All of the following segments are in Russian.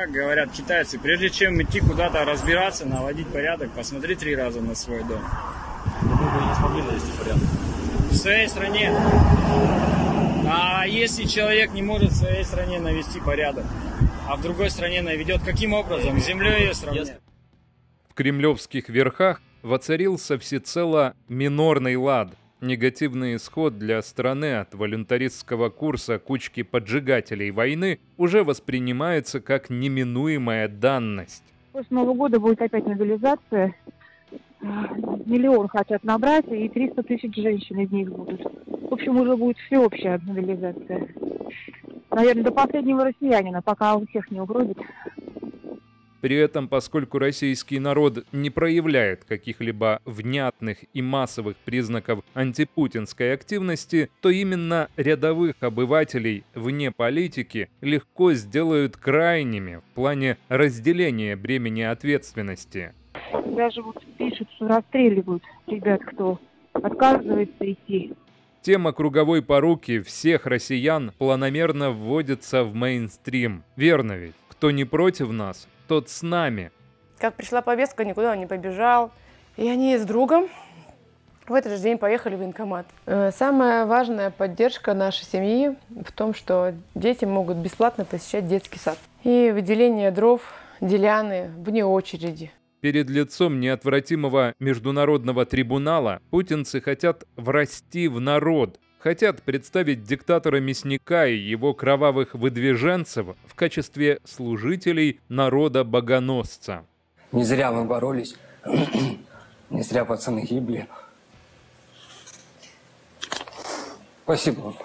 как говорят китайцы, прежде чем идти куда-то разбираться, наводить порядок, посмотри три раза на свой дом. Мы бы не смогли навести порядок. В своей стране. А если человек не может в своей стране навести порядок, а в другой стране наведет, каким образом? С землей ее сравнять? В кремлевских верхах воцарился всецело минорный лад. Негативный исход для страны от волюнтаристского курса кучки поджигателей войны уже воспринимается как неминуемая данность. После Нового года будет опять мобилизация. Миллион хотят набрать, и 300 тысяч женщин из них будут. В общем, уже будет всеобщая мобилизация. Наверное, до последнего россиянина, пока у всех не угробит. При этом, поскольку российский народ не проявляет каких-либо внятных и массовых признаков антипутинской активности, то именно рядовых обывателей вне политики легко сделают крайними в плане разделения бремени ответственности. Даже вот пишут, что расстреливают ребят, кто отказывается идти. Тема круговой поруки всех россиян планомерно вводится в мейнстрим. Верно ведь? Кто не против нас, тот с нами. Как пришла повестка, никуда он не побежал. И они с другом в этот же день поехали в военкомат. Э, Самая важная поддержка нашей семьи в том, что дети могут бесплатно посещать детский сад. И выделение дров, деляны вне очереди. Перед лицом неотвратимого международного трибунала путинцы хотят врасти в народ, хотят представить диктатора мясника и его кровавых выдвиженцев в качестве служителей народа-богоносца. Не зря мы боролись, не зря пацаны гибли. Спасибо вам.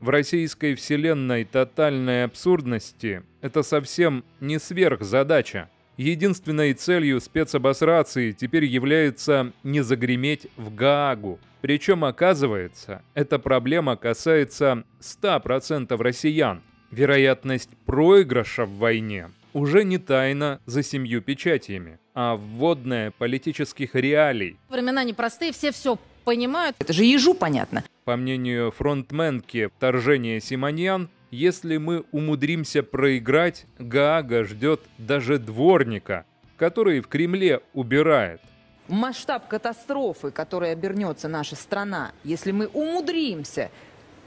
В российской вселенной тотальной абсурдности это совсем не сверхзадача. Единственной целью спецобосрации теперь является не загреметь в Гаагу. Причем, оказывается, эта проблема касается 100% россиян. Вероятность проигрыша в войне уже не тайна за семью печатями, а вводная политических реалий. Времена непростые, все все понимают. Это же ежу понятно. По мнению фронтменки вторжения Симоньян, если мы умудримся проиграть, Гаага ждет даже дворника, который в Кремле убирает. Масштаб катастрофы, которой обернется наша страна, если мы умудримся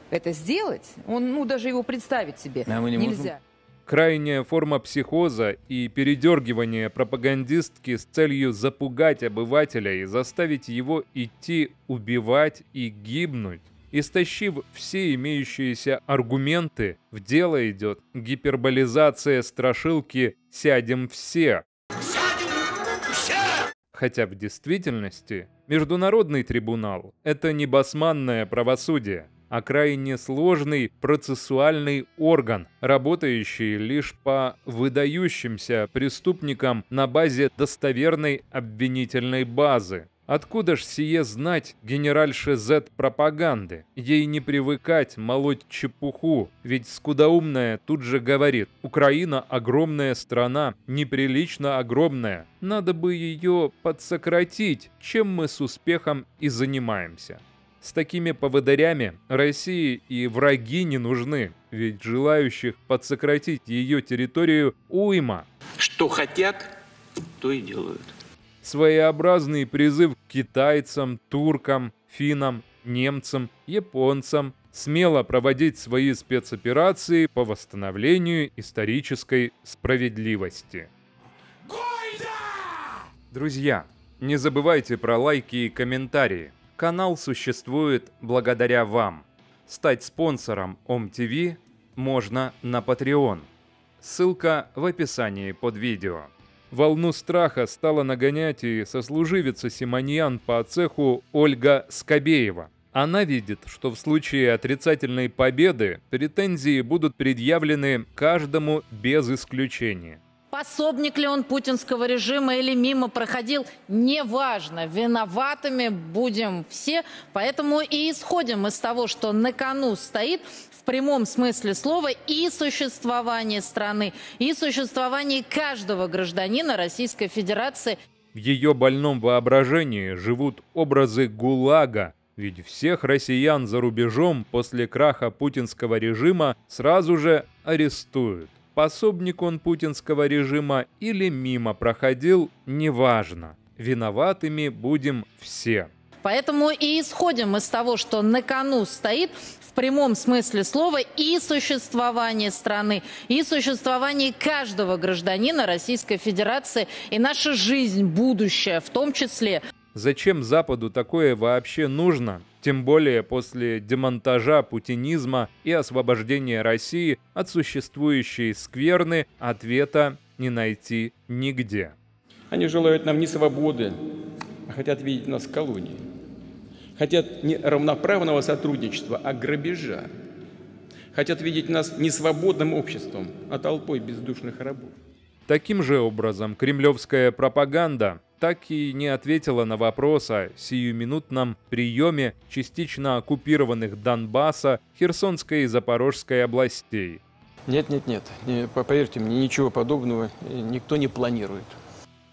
это сделать, он, ну, даже его представить себе А мы не можем? нельзя. Крайняя форма психоза и передергивания пропагандистки с целью запугать обывателя и заставить его идти убивать и гибнуть. Истощив все имеющиеся аргументы, в дело идет гиперболизация страшилки «сядем все». Хотя в действительности Международный трибунал – это не басманное правосудие, а крайне сложный процессуальный орган, работающий лишь по выдающимся преступникам на базе достоверной обвинительной базы. Откуда ж сие знать генеральше Z пропаганды? Ей не привыкать молоть чепуху, ведь скудоумная тут же говорит, Украина огромная страна, неприлично огромная, надо бы ее подсократить, чем мы с успехом и занимаемся. С такими поводырями России и враги не нужны, ведь желающих подсократить ее территорию уйма. Что хотят, то и делают. Своеобразный призыв к китайцам, туркам, финнам, немцам, японцам смело проводить свои спецоперации по восстановлению исторической справедливости. Друзья, не забывайте про лайки и комментарии. Канал существует благодаря вам. Стать спонсором ОМТВ можно на Patreon. Ссылка в описании под видео. Волну страха стала нагонять и сослуживица Симоньян по цеху Ольга Скобеева. Она видит, что в случае отрицательной победы претензии будут предъявлены каждому без исключения. Пособник ли он путинского режима или мимо проходил, неважно. Виноватыми будем все. Поэтому и исходим из того, что на кону стоит в прямом смысле слова и существование страны, и существование каждого гражданина Российской Федерации. В ее больном воображении живут образы ГУЛАГа, ведь всех россиян за рубежом после краха путинского режима сразу же арестуют. Пособник он путинского режима или мимо проходил, неважно. Виноватыми будем все. Поэтому и исходим из того, что на кону стоит в прямом смысле слова и существование страны, и существование каждого гражданина Российской Федерации, и наша жизнь, будущее в том числе. Зачем Западу такое вообще нужно? Тем более после демонтажа путинизма и освобождения России от существующей скверны ответа не найти нигде. Они желают нам не свободы, а хотят видеть нас колонией. Хотят не равноправного сотрудничества, а грабежа. Хотят видеть нас не свободным обществом, а толпой бездушных рабов. Таким же образом кремлевская пропаганда так и не ответила на вопрос о сиюминутном приеме частично оккупированных Донбасса, Херсонской и Запорожской областей. Нет, нет, нет. Не, поверьте мне, ничего подобного никто не планирует.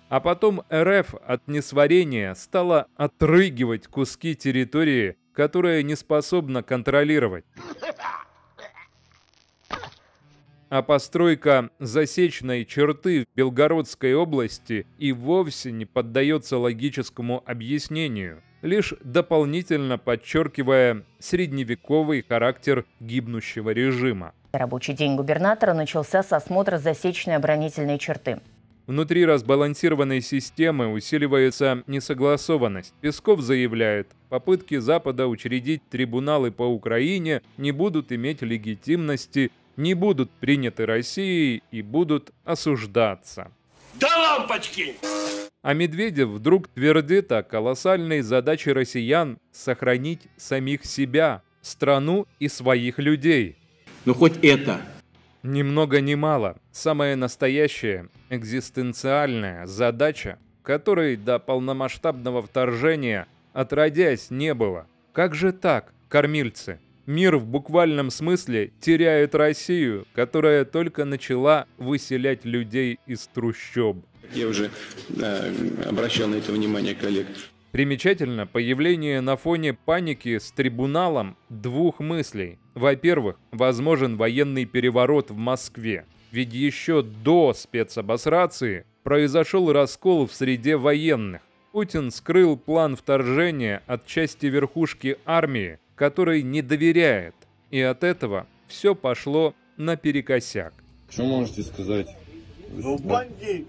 А потом РФ от несварения стала отрыгивать куски территории, которая не способна контролировать. А постройка засечной черты в Белгородской области и вовсе не поддается логическому объяснению, лишь дополнительно подчеркивая средневековый характер гибнущего режима. Рабочий день губернатора начался с осмотра засечной оборонительной черты. Внутри разбалансированной системы усиливается несогласованность. Песков заявляет, попытки Запада учредить трибуналы по Украине не будут иметь легитимности, не будут приняты Россией и будут осуждаться. Да лампочки! А Медведев вдруг твердит о колоссальной задаче россиян сохранить самих себя, страну и своих людей. Ну хоть это ни много ни мало. Самая настоящая, экзистенциальная задача, которой до полномасштабного вторжения отродясь не было. Как же так, кормильцы? Мир в буквальном смысле теряет Россию, которая только начала выселять людей из трущоб. Я уже э, обращал на это внимание коллег. Примечательно появление на фоне паники с трибуналом двух мыслей. Во-первых, возможен военный переворот в Москве, ведь еще до спецобосрации произошел раскол в среде военных. Путин скрыл план вторжения от части верхушки армии, которой не доверяет, и от этого все пошло наперекосяк. Что можете сказать? Ну, бандит,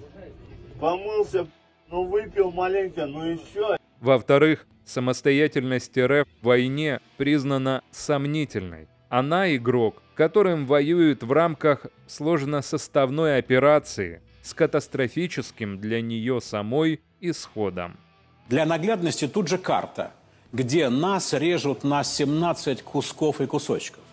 помылся, ну, выпил маленько, ну и все. Во-вторых, самостоятельность РФ в войне признана сомнительной. Она игрок, которым воюет в рамках сложносоставной операции с катастрофическим для нее самой исходом. Для наглядности тут же карта, где нас режут на 17 кусков и кусочков.